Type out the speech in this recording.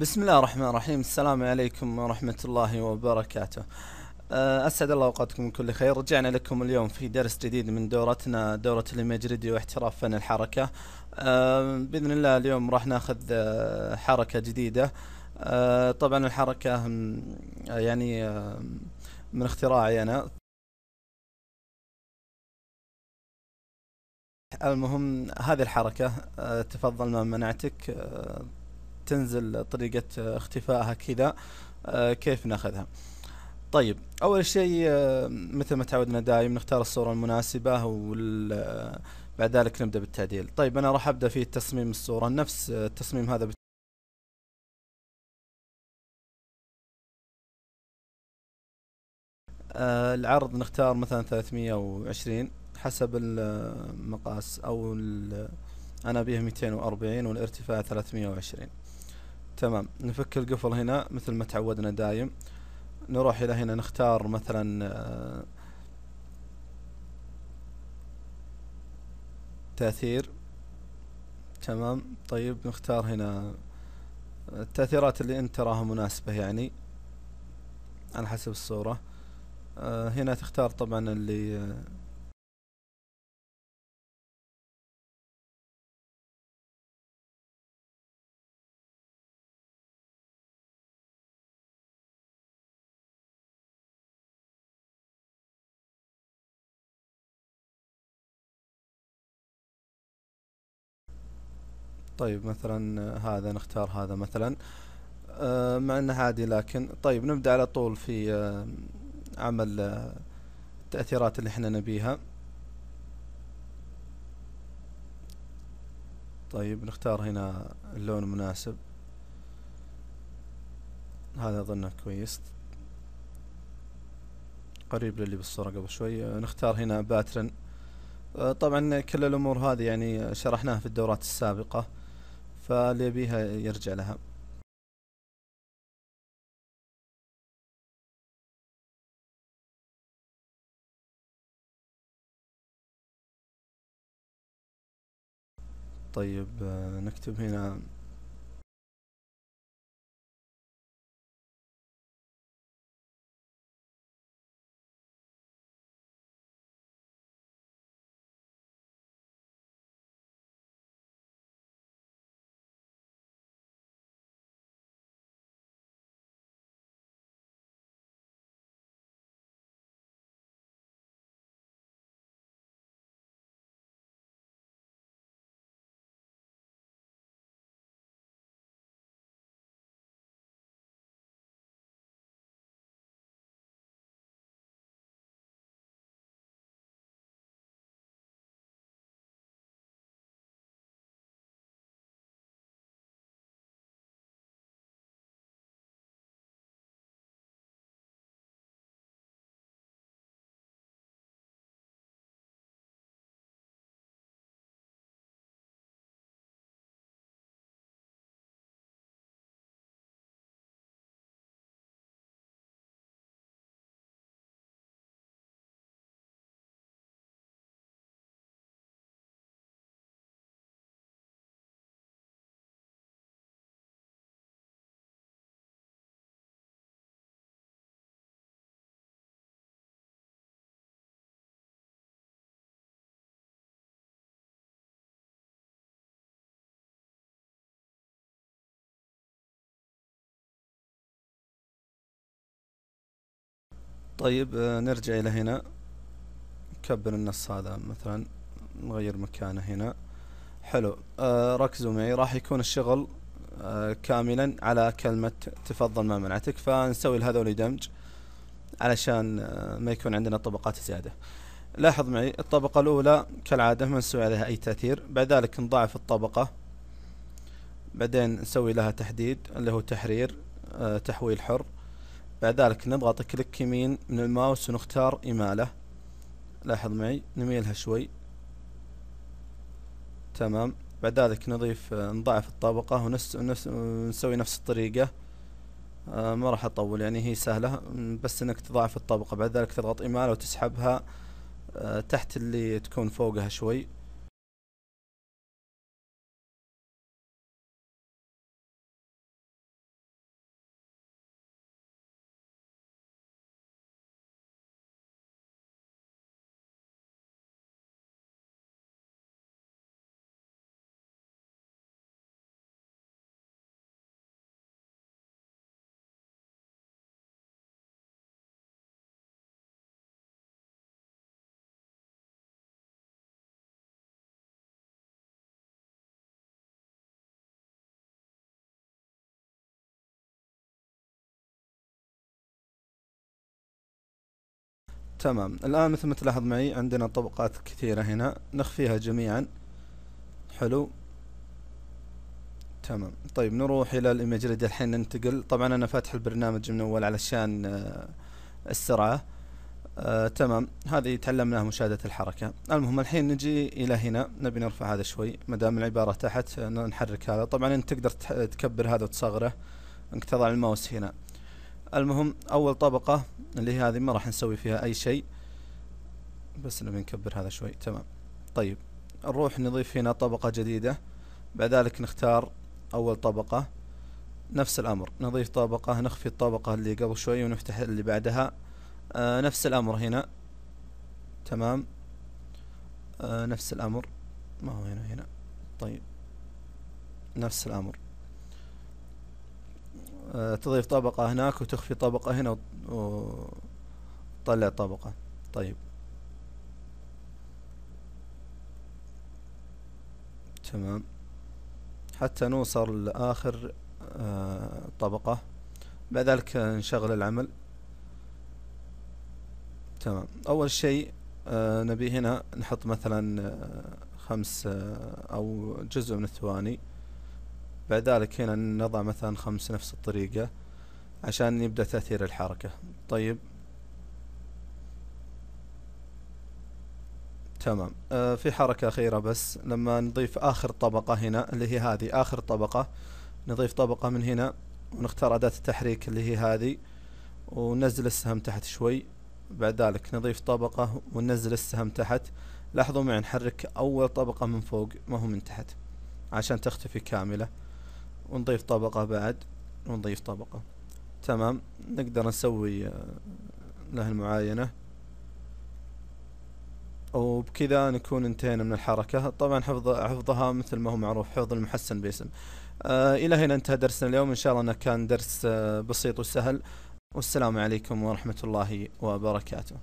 بسم الله الرحمن الرحيم. السلام عليكم ورحمة الله وبركاته. آه، أسعد الله أوقاتكم من كل خير. رجعنا لكم اليوم في درس جديد من دورتنا دورة الإيماجريدي واحتراف فن الحركة. آه، بإذن الله اليوم راح ناخذ آه، حركة جديدة. طبعا الحركة يعني من اختراعي أنا. المهم هذه الحركة تفضل ما منعتك. تنزل طريقة اختفائها كذا آه، كيف ناخذها؟ طيب أول شيء آه، مثل ما تعودنا دايم نختار الصورة المناسبة وبعد ذلك نبدأ بالتعديل. طيب أنا راح أبدأ في تصميم الصورة. نفس التصميم هذا آه، العرض نختار مثلا 320 حسب المقاس أو أنا بيه 240 والارتفاع 320 تمام. نفك القفل هنا مثل ما تعودنا دايم. نروح إلى هنا نختار مثلا آه، تأثير. تمام. طيب نختار هنا التأثيرات اللي أنت تراها مناسبة يعني على حسب الصورة. آه، هنا تختار طبعا اللي طيب مثلا هذا نختار هذا مثلا. آه، مع إنه عادي لكن طيب نبدأ على طول في آه، عمل آه، التأثيرات اللي إحنا نبيها. طيب نختار هنا اللون المناسب. هذا أظنه كويس. قريب للي بالصورة قبل شوي. نختار هنا باترن. طبعا كل الأمور هذه يعني شرحناها في الدورات السابقة. فاللي يبيها يرجع لها. طيب آه، نكتب هنا طيب آه، نرجع إلى هنا. نكبر النص هذا مثلا نغير مكانه هنا. حلو. آه ركزوا معي. راح يكون الشغل آه كاملا على كلمة تفضل ما منعتك. فنسوي لهذول دمج علشان ما يكون عندنا طبقات زيادة. لاحظ معي الطبقة الأولى كالعادة ما نسوي عليها أي تأثير. بعد ذلك نضاعف الطبقة. بعدين نسوي لها تحديد اللي هو تحرير تحويل حر. بعد ذلك نضغط كليك يمين من الماوس ونختار إمالة. لاحظ معي؟ نميلها شوي. تمام. بعد ذلك نضيف نضاعف الطبقة ونسوي نفس الطريقة. آه ما راح أطول يعني هي سهلة. بس إنك تضاعف الطبقة بعد ذلك تضغط إمالة وتسحبها آه تحت اللي تكون فوقها شوي. تمام. الآن مثل ما تلاحظ معي عندنا طبقات كثيرة هنا. نخفيها جميعا. حلو. تمام. طيب نروح إلى الإيمج ريدي الحين ننتقل. طبعا أنا فاتح البرنامج من أول علشان آه، السرعة. آه تمام. هذه تعلمناها مشاهدة الحركة. المهم الحين نجي إلى هنا. نبي نرفع هذا شوي. ما دام العبارة تحت نحرك هذا. طبعا أنت تقدر تكبر هذا وتصغره. انك تضع الماوس هنا. المهم أول طبقة اللي هي هذه ما راح نسوي فيها أي شيء بس نبي نكبر هذا شوي. تمام. طيب. نروح نضيف هنا طبقة جديدة. بعد ذلك نختار أول طبقة. نفس الأمر. نضيف طبقة نخفي الطبقة اللي قبل شوي ونفتح اللي بعدها. آه نفس الأمر هنا. تمام. آه نفس الأمر. ما هو هنا هنا. طيب. نفس الأمر. آه تضيف طبقة هناك وتخفي طبقة هنا وتطلع طبقة. طيب. تمام. حتى نوصل لآخر آه طبقة. بعد ذلك نشغل العمل. تمام. أول شيء آه نبي هنا نحط مثلا آه خمس آه أو جزء من الثواني. بعد ذلك هنا نضع مثلا خمس نفس الطريقة عشان يبدأ تأثير الحركة. طيب. تمام. آه في حركة أخيرة بس. لما نضيف آخر طبقة هنا اللي هي هذه آخر طبقة نضيف طبقة من هنا ونختار أداة التحريك اللي هي هذه وننزل السهم تحت شوي. بعد ذلك نضيف طبقة وننزل السهم تحت. لاحظوا معي نحرك أول طبقة من فوق ما هو من تحت عشان تختفي كاملة. ونضيف طبقة بعد ونضيف طبقة. تمام؟ نقدر نسوي آه، له المعاينة. وبكذا نكون انتهينا من الحركة. طبعا حفظ حفظها مثل ما هو معروف حفظ المحسن باسم. آه إلى هنا انتهى درسنا اليوم. إن شاء الله إنه كان درس آه بسيط وسهل. والسلام عليكم ورحمة الله وبركاته.